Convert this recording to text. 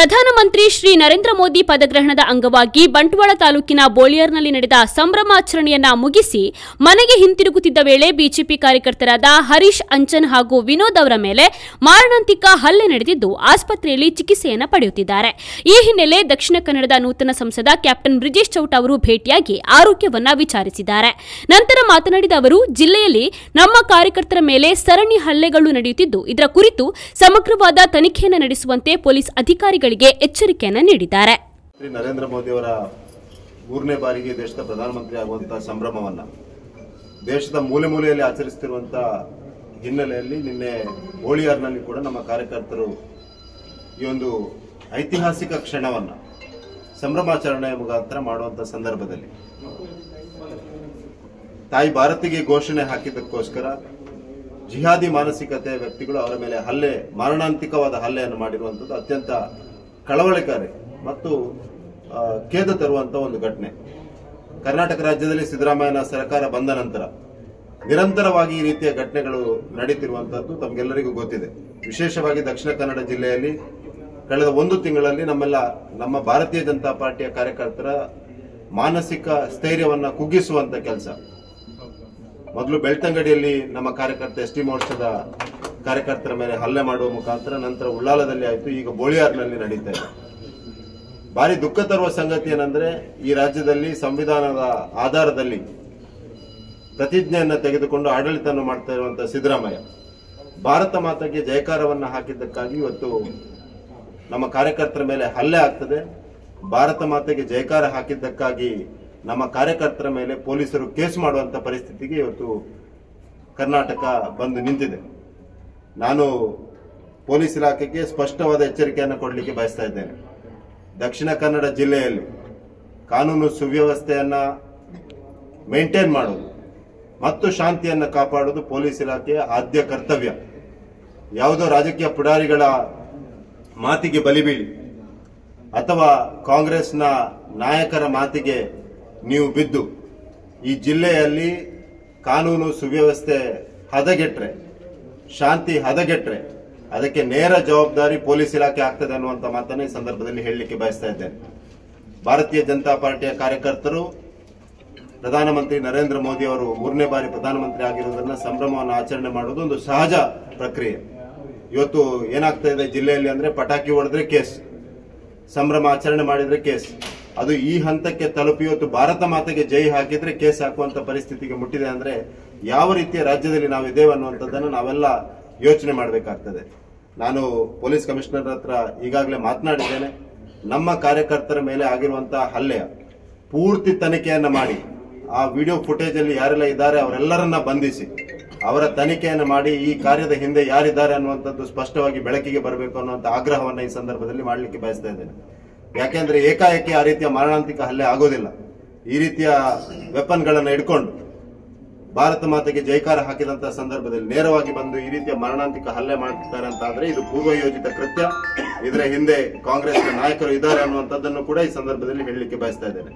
ಪ್ರಧಾನಮಂತ್ರಿ ಶ್ರೀ ನರೇಂದ್ರ ಮೋದಿ ಪದಗ್ರಹಣದ ಅಂಗವಾಗಿ ಬಂಟ್ವಾಳ ತಾಲೂಕಿನ ಬೋಳಿಯರ್ನಲ್ಲಿ ನಡೆದ ಸಂಭ್ರಮಾಚರಣೆಯನ್ನ ಮುಗಿಸಿ ಮನೆಗೆ ಹಿಂತಿರುಗುತ್ತಿದ್ದ ವೇಳೆ ಬಿಜೆಪಿ ಕಾರ್ಯಕರ್ತರಾದ ಹರೀಶ್ ಅಂಚನ್ ಹಾಗೂ ವಿನೋದ್ ಅವರ ಮೇಲೆ ಮಾರಣಾಂತಿಕ ಹಲ್ಲೆ ನಡೆದಿದ್ದು ಆಸ್ಪತ್ರೆಯಲ್ಲಿ ಚಿಕಿತ್ಸೆಯನ್ನು ಪಡೆಯುತ್ತಿದ್ದಾರೆ. ಈ ಹಿನ್ನೆಲೆ ದಕ್ಷಿಣ ಕನ್ನಡದ ನೂತನ ಸಂಸದ ಕ್ಯಾಪ್ಟನ್ ಬ್ರಿಜೇಶ್ ಚೌಟ ಅವರು ಭೇಟಿಯಾಗಿ ಆರೋಗ್ಯವನ್ನ ವಿಚಾರಿಸಿದ್ದಾರೆ. ನಂತರ ಮಾತನಾಡಿದ ಅವರು, ಜಿಲ್ಲೆಯಲ್ಲಿ ನಮ್ಮ ಕಾರ್ಯಕರ್ತರ ಮೇಲೆ ಸರಣಿ ಹಲ್ಲೆಗಳು ನಡೆಯುತ್ತಿದ್ದು, ಇದರ ಕುರಿತು ಸಮಗ್ರವಾದ ತನಿಖೆಯನ್ನು ನಡೆಸುವಂತೆ ಪೊಲೀಸ್ ಅಧಿಕಾರಿಗಳಿಗೆ ಎಚ್ಚರಿಕೆಯನ್ನು ನೀಡಿದ್ದಾರೆ. ನರೇಂದ್ರ ಮೋದಿಯವರ ಮೂರನೇ ಬಾರಿಗೆ ದೇಶದ ಪ್ರಧಾನಮಂತ್ರಿ ಆಗುವಂತಹ ಸಂಭ್ರಮವನ್ನ ದೇಶದ ಮೂಲೆ ಮೂಲೆಯಲ್ಲಿ ಆಚರಿಸುತ್ತಿರುವಂತಹ ಹಿನ್ನೆಲೆಯಲ್ಲಿ ನಿನ್ನೆ ಹೋಳಿಯಾರ್ನಲ್ಲಿ ಕೂಡ ನಮ್ಮ ಕಾರ್ಯಕರ್ತರು ಈ ಒಂದು ಐತಿಹಾಸಿಕ ಕ್ಷಣವನ್ನ ಸಂಭ್ರಮಾಚರಣೆಯ ಮುಖಾಂತರ ಮಾಡುವಂತಹ ಸಂದರ್ಭದಲ್ಲಿ ತಾಯಿ ಭಾರತಿಗೆ ಘೋಷಣೆ ಹಾಕಿದ್ದಕ್ಕೋಸ್ಕರ ಜಿಹಾದಿ ಮಾನಸಿಕತೆಯ ವ್ಯಕ್ತಿಗಳು ಅವರ ಮೇಲೆ ಹಲ್ಲೆ ಮಾರಣಾಂತಿಕವಾದ ಹಲ್ಲೆಯನ್ನು ಮಾಡಿರುವಂಥದ್ದು ಅತ್ಯಂತ ಕಳವಳಿಕಾರಿ ಮತ್ತು ಖೇದ ತರುವಂತ ಒಂದು ಘಟನೆ. ಕರ್ನಾಟಕ ರಾಜ್ಯದಲ್ಲಿ ಸಿದ್ದರಾಮಯ್ಯನ ಸರ್ಕಾರ ಬಂದ ನಂತರ ನಿರಂತರವಾಗಿ ಈ ರೀತಿಯ ಘಟನೆಗಳು ನಡೀತಿರುವಂತದ್ದು ತಮಗೆಲ್ಲರಿಗೂ ಗೊತ್ತಿದೆ. ವಿಶೇಷವಾಗಿ ದಕ್ಷಿಣ ಕನ್ನಡ ಜಿಲ್ಲೆಯಲ್ಲಿ ಕಳೆದ ಒಂದು ತಿಂಗಳಲ್ಲಿ ನಮ್ಮೆಲ್ಲ, ನಮ್ಮ ಭಾರತೀಯ ಜನತಾ ಪಾರ್ಟಿಯ ಕಾರ್ಯಕರ್ತರ ಮಾನಸಿಕ ಸ್ಥೈರ್ಯವನ್ನ ಕುಗ್ಗಿಸುವಂತ ಕೆಲಸ. ಮೊದಲು ಬೆಳ್ತಂಗಡಿಯಲ್ಲಿ ನಮ್ಮ ಕಾರ್ಯಕರ್ತ ಎಸ್ ಟಿ ಮೋರ್ಚಾದ ಕಾರ್ಯಕರ್ತರ ಮೇಲೆ ಹಲ್ಲೆ ಮಾಡುವ ಮುಖಾಂತರ ನಂತರ ಉಳ್ಳಾಲದಲ್ಲಿ ಆಯಿತು, ಈಗ ಬೋಳಿಯಾರ್ನಲ್ಲಿ ನಡೀತಾ ಇದೆ. ಭಾರಿ ದುಃಖ ತರುವ ಸಂಗತಿ ಏನಂದ್ರೆ, ಈ ರಾಜ್ಯದಲ್ಲಿ ಸಂವಿಧಾನದ ಆಧಾರದಲ್ಲಿ ಪ್ರತಿಜ್ಞೆಯನ್ನು ತೆಗೆದುಕೊಂಡು ಆಡಳಿತವನ್ನು ಮಾಡ್ತಾ ಇರುವಂತಹ ಸಿದ್ದರಾಮಯ್ಯ. ಭಾರತ ಮಾತೆಗೆ ಜಯಕಾರವನ್ನು ಹಾಕಿದ್ದಕ್ಕಾಗಿ ಇವತ್ತು ನಮ್ಮ ಕಾರ್ಯಕರ್ತರ ಮೇಲೆ ಹಲ್ಲೆ ಆಗ್ತದೆ. ಭಾರತ ಮಾತೆಗೆ ಜಯಕಾರ ಹಾಕಿದ್ದಕ್ಕಾಗಿ ನಮ್ಮ ಕಾರ್ಯಕರ್ತರ ಮೇಲೆ ಪೊಲೀಸರು ಕೇಸ್ ಮಾಡುವಂತ ಪರಿಸ್ಥಿತಿಗೆ ಇವತ್ತು ಕರ್ನಾಟಕ ಬಂದು ನಿಂತಿದೆ. ನಾನು ಪೊಲೀಸ್ ಇಲಾಖೆಗೆ ಸ್ಪಷ್ಟವಾದ ಎಚ್ಚರಿಕೆಯನ್ನು ಕೊಡಲಿಕ್ಕೆ ಬಯಸ್ತಾ ಇದ್ದೇನೆ. ದಕ್ಷಿಣ ಕನ್ನಡ ಜಿಲ್ಲೆಯಲ್ಲಿ ಕಾನೂನು ಸುವ್ಯವಸ್ಥೆಯನ್ನು ಮೇಂಟೈನ್ ಮಾಡೋದು ಮತ್ತು ಶಾಂತಿಯನ್ನು ಕಾಪಾಡುವುದು ಪೊಲೀಸ್ ಇಲಾಖೆಯ ಆದ್ಯ ಕರ್ತವ್ಯ. ಯಾವುದೋ ರಾಜಕೀಯ ಪುಡಾರಿಗಳ ಮಾತಿಗೆ ಬಲಿಬೀಳಿ ಅಥವಾ ಕಾಂಗ್ರೆಸ್ನ ನಾಯಕರ ಮಾತಿಗೆ ನೀವು ಬಿದ್ದು ಈ ಜಿಲ್ಲೆಯಲ್ಲಿ ಕಾನೂನು ಸುವ್ಯವಸ್ಥೆ ಹದಗೆಟ್ರೆ ಶಾಂತಿ ಹದಗೆಟ್ರೆ ಅದಕ್ಕೆ ನೇರ ಜವಾಬ್ದಾರಿ ಪೊಲೀಸ್ ಇಲಾಖೆ ಆಗ್ತದೆ ಅನ್ನುವಂತ ಮಾತನ್ನು ಈ ಸಂದರ್ಭದಲ್ಲಿ ಹೇಳಲಿಕ್ಕೆ ಬಯಸ್ತಾ ಇದ್ದೇನೆ. ಭಾರತೀಯ ಜನತಾ ಪಾರ್ಟಿಯ ಕಾರ್ಯಕರ್ತರು, ಪ್ರಧಾನಮಂತ್ರಿ ನರೇಂದ್ರ ಮೋದಿ ಅವರು ಮೂರನೇ ಬಾರಿ ಪ್ರಧಾನಮಂತ್ರಿ ಆಗಿರುವುದನ್ನು ಸಂಭ್ರಮವನ್ನು ಆಚರಣೆ ಮಾಡುವುದು ಒಂದು ಸಹಜ ಪ್ರಕ್ರಿಯೆ. ಇವತ್ತು ಏನಾಗ್ತಾ ಇದೆ ಜಿಲ್ಲೆಯಲ್ಲಿ ಅಂದ್ರೆ ಪಟಾಕಿ ಹೊಡೆದ್ರೆ ಕೇಸ್, ಸಂಭ್ರಮ ಆಚರಣೆ ಮಾಡಿದ್ರೆ ಕೇಸ್. ಅದು ಈ ಹಂತಕ್ಕೆ ತಲುಪಿ ಇವತ್ತು ಭಾರತ ಮಾತೆಗೆ ಜೈ ಹಾಕಿದ್ರೆ ಕೇಸ್ ಹಾಕುವಂತ ಪರಿಸ್ಥಿತಿಗೆ ಮುಟ್ಟಿದೆ ಅಂದ್ರೆ ಯಾವ ರೀತಿಯ ರಾಜ್ಯದಲ್ಲಿ ನಾವು ಇದ್ದೇವೆ ಅನ್ನುವಂಥದ್ದನ್ನು ನಾವೆಲ್ಲ ಯೋಚನೆ ಮಾಡಬೇಕಾಗ್ತದೆ. ನಾನು ಪೊಲೀಸ್ ಕಮಿಷನರ್ ಹತ್ರ ಈಗಾಗಲೇ ಮಾತನಾಡಿದ್ದೇನೆ. ನಮ್ಮ ಕಾರ್ಯಕರ್ತರ ಮೇಲೆ ಆಗಿರುವಂತಹ ಹಲ್ಲೆ, ಪೂರ್ತಿ ತನಿಖೆಯನ್ನು ಮಾಡಿ, ಆ ವಿಡಿಯೋ ಫುಟೇಜ್ ಅಲ್ಲಿ ಯಾರೆಲ್ಲ ಇದ್ದಾರೆ ಅವರೆಲ್ಲರನ್ನ ಬಂಧಿಸಿ, ಅವರ ತನಿಖೆಯನ್ನು ಮಾಡಿ ಈ ಕಾರ್ಯದ ಹಿಂದೆ ಯಾರಿದ್ದಾರೆ ಅನ್ನುವಂಥದ್ದು ಸ್ಪಷ್ಟವಾಗಿ ಬೆಳಕಿಗೆ ಬರಬೇಕು ಅನ್ನುವಂಥ ಆಗ್ರಹವನ್ನು ಈ ಸಂದರ್ಭದಲ್ಲಿ ಮಾಡಲಿಕ್ಕೆ ಬಯಸ್ತಾ ಇದ್ದೇನೆ. ಯಾಕೆಂದ್ರೆ ಏಕಾಏಕಿ ಆ ರೀತಿಯ ಮಾರಣಾಂತಿಕ ಹಲ್ಲೆ ಆಗೋದಿಲ್ಲ. ಈ ರೀತಿಯ ವೆಪನ್ಗಳನ್ನು ಇಟ್ಕೊಂಡು ಭಾರತ ಮಾತೆಗೆ ಜೈಕಾರ ಹಾಕಿದಂತಹ ಸಂದರ್ಭದಲ್ಲಿ ನೇರವಾಗಿ ಬಂದು ಈ ರೀತಿಯ ಮರಣಾಂತಿಕ ಹಲ್ಲೆ ಮಾಡ್ತಾರೆ ಅಂತ ಆದ್ರೆ ಇದು ಪೂರ್ವಯೋಜಿತ ಕೃತ್ಯ. ಇದರ ಹಿಂದೆ ಕಾಂಗ್ರೆಸ್ ನಾಯಕರು ಇದ್ದಾರೆ ಅನ್ನುವಂಥದ್ದನ್ನು ಕೂಡ ಈ ಸಂದರ್ಭದಲ್ಲಿ ಹೇಳಲಿಕ್ಕೆ ಬಯಸ್ತಾ ಇದ್ದೇನೆ.